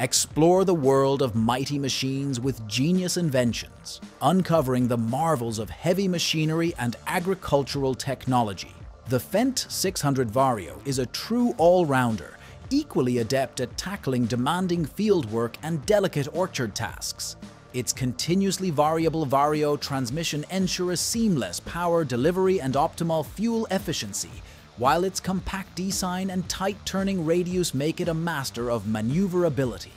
Explore the world of mighty machines with genius inventions, uncovering the marvels of heavy machinery and agricultural technology. The Fendt 600 Vario is a true all-rounder, equally adept at tackling demanding fieldwork and delicate orchard tasks. Its continuously variable Vario transmission ensures seamless power delivery and optimal fuel efficiency, while its compact design and tight turning radius make it a master of maneuverability.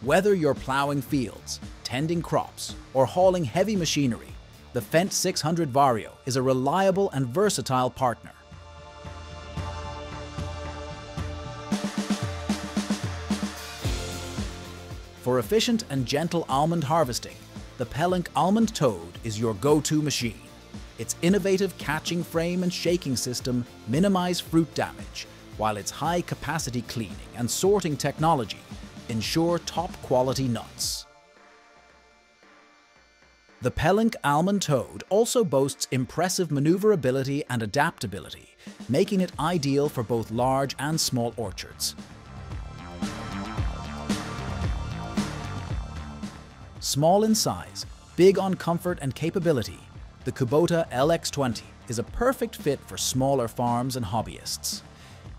Whether you're plowing fields, tending crops, or hauling heavy machinery, the Fendt 600 Vario is a reliable and versatile partner. For efficient and gentle almond harvesting, the Pellenc Almond Toad is your go-to machine. Its innovative catching frame and shaking system minimize fruit damage, while its high-capacity cleaning and sorting technology ensure top-quality nuts. The Pellenc Almond Toad also boasts impressive maneuverability and adaptability, making it ideal for both large and small orchards. Small in size, big on comfort and capability, the Kubota LX20 is a perfect fit for smaller farms and hobbyists.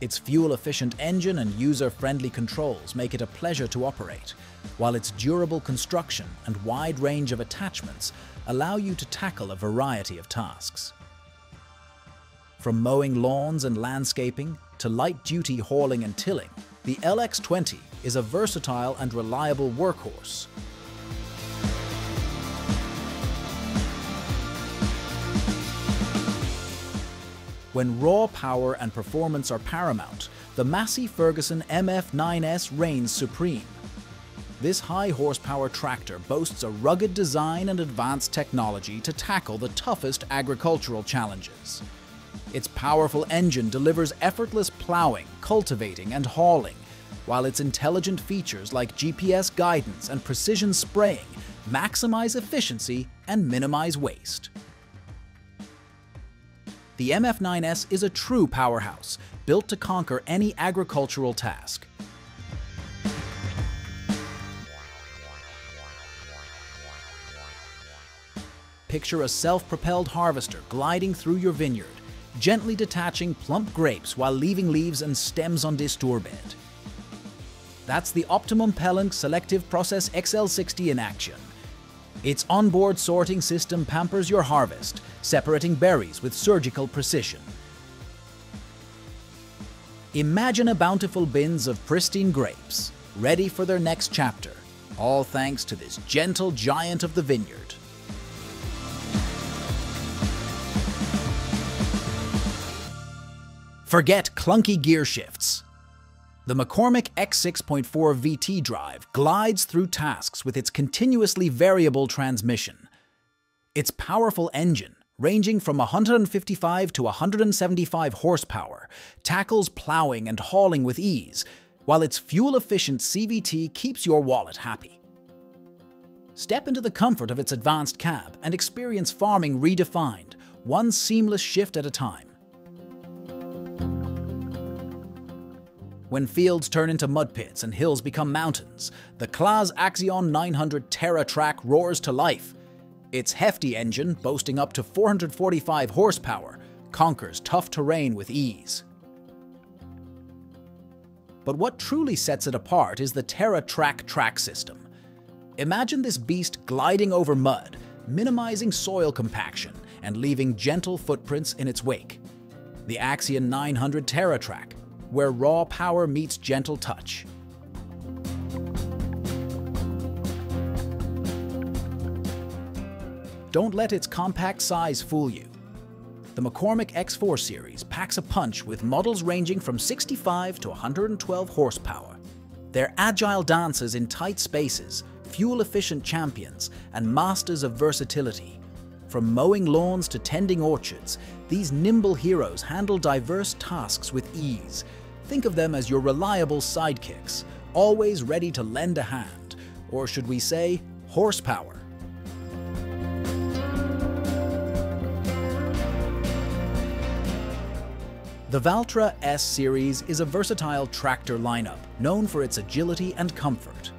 Its fuel-efficient engine and user-friendly controls make it a pleasure to operate, while its durable construction and wide range of attachments allow you to tackle a variety of tasks. From mowing lawns and landscaping to light-duty hauling and tilling, the LX20 is a versatile and reliable workhorse When raw power and performance are paramount, the Massey Ferguson MF9S reigns supreme. This high horsepower tractor boasts a rugged design and advanced technology to tackle the toughest agricultural challenges. Its powerful engine delivers effortless plowing, cultivating, and hauling, while its intelligent features like GPS guidance and precision spraying maximize efficiency and minimize waste. The MF9S is a true powerhouse, built to conquer any agricultural task. Picture a self-propelled harvester gliding through your vineyard, gently detaching plump grapes while leaving leaves and stems undisturbed. That's the Optimum Pellenc Selective Process XL60 in action. Its onboard sorting system pampers your harvest, separating berries with surgical precision. Imagine a bountiful bins of pristine grapes, ready for their next chapter, all thanks to this gentle giant of the vineyard. Forget clunky gear shifts. The McCormick X6.4 VT drive glides through tasks with its continuously variable transmission. Its powerful engine, ranging from 155 to 175 horsepower, tackles plowing and hauling with ease, while its fuel-efficient CVT keeps your wallet happy. Step into the comfort of its advanced cab and experience farming redefined, one seamless shift at a time. When fields turn into mud pits and hills become mountains, the Claas Axion 900 TerraTrak roars to life. Its hefty engine, boasting up to 445 horsepower, conquers tough terrain with ease. But what truly sets it apart is the TerraTrak track track system. Imagine this beast gliding over mud, minimizing soil compaction and leaving gentle footprints in its wake. The Axion 900 TerraTrak where raw power meets gentle touch. Don't let its compact size fool you. The McCormick X4 series packs a punch with models ranging from 65 to 112 horsepower. They're agile dancers in tight spaces, fuel-efficient champions, and masters of versatility. From mowing lawns to tending orchards, these nimble heroes handle diverse tasks with ease, Think of them as your reliable sidekicks, always ready to lend a hand, or should we say, horsepower. The Valtra S series is a versatile tractor lineup known for its agility and comfort.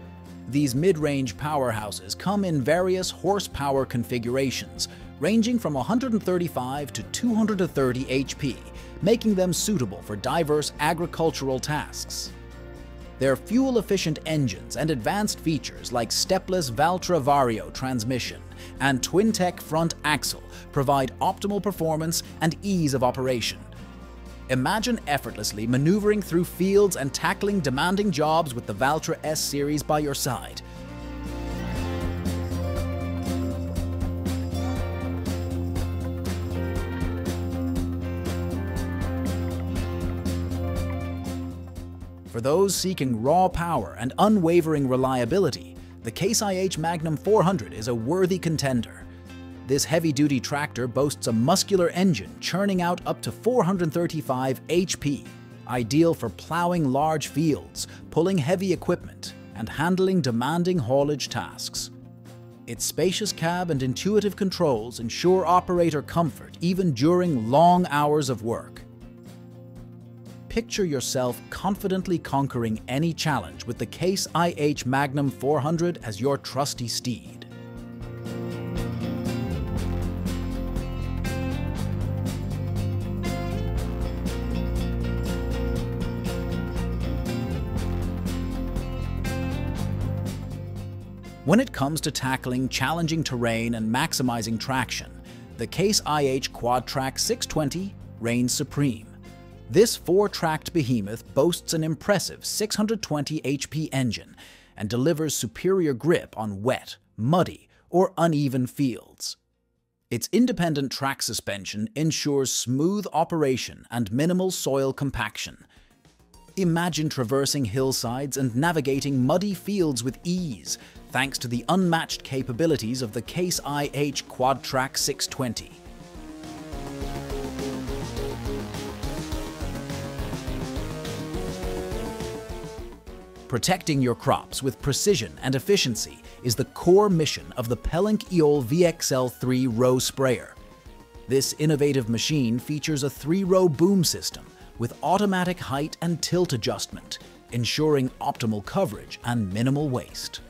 These mid-range powerhouses come in various horsepower configurations, ranging from 135 to 230 HP, making them suitable for diverse agricultural tasks. Their fuel-efficient engines and advanced features like stepless Valtra Vario transmission and twin-tech front axle provide optimal performance and ease of operation. Imagine effortlessly maneuvering through fields and tackling demanding jobs with the Valtra S series by your side. For those seeking raw power and unwavering reliability, the Case IH Magnum 400 is a worthy contender. This heavy-duty tractor boasts a muscular engine churning out up to 435 HP, ideal for plowing large fields, pulling heavy equipment, and handling demanding haulage tasks. Its spacious cab and intuitive controls ensure operator comfort even during long hours of work picture yourself confidently conquering any challenge with the Case IH Magnum 400 as your trusty steed. When it comes to tackling challenging terrain and maximizing traction, the Case IH Quadtrac 620 reigns supreme. This four-tracked behemoth boasts an impressive 620 HP engine and delivers superior grip on wet, muddy, or uneven fields. Its independent track suspension ensures smooth operation and minimal soil compaction. Imagine traversing hillsides and navigating muddy fields with ease, thanks to the unmatched capabilities of the Case IH Quadtrac 620. Protecting your crops with precision and efficiency is the core mission of the Pellenc EOL VXL3 row sprayer. This innovative machine features a three-row boom system with automatic height and tilt adjustment, ensuring optimal coverage and minimal waste.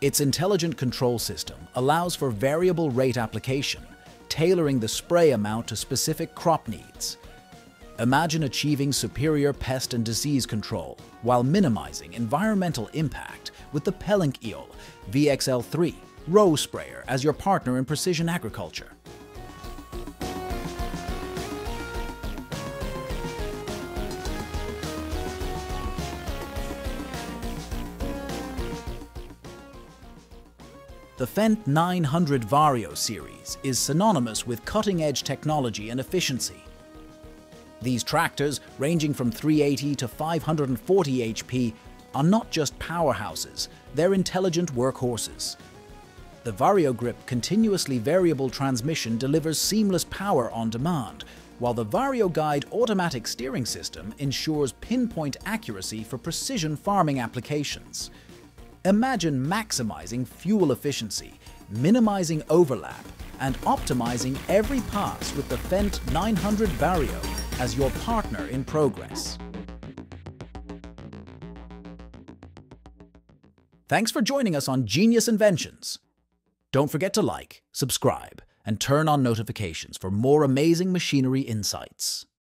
Its intelligent control system allows for variable rate application, tailoring the spray amount to specific crop needs. Imagine achieving superior pest and disease control while minimizing environmental impact with the Pellenc EOL VXL3 row sprayer as your partner in precision agriculture. The Fendt 900 Vario series is synonymous with cutting-edge technology and efficiency. These tractors, ranging from 380 to 540 HP, are not just powerhouses, they're intelligent workhorses. The VarioGrip continuously variable transmission delivers seamless power on demand, while the VarioGuide automatic steering system ensures pinpoint accuracy for precision farming applications. Imagine maximizing fuel efficiency, minimizing overlap, and optimizing every pass with the Fendt 900 Vario as your partner in progress. Thanks for joining us on Genius Inventions. Don't forget to like, subscribe, and turn on notifications for more amazing machinery insights.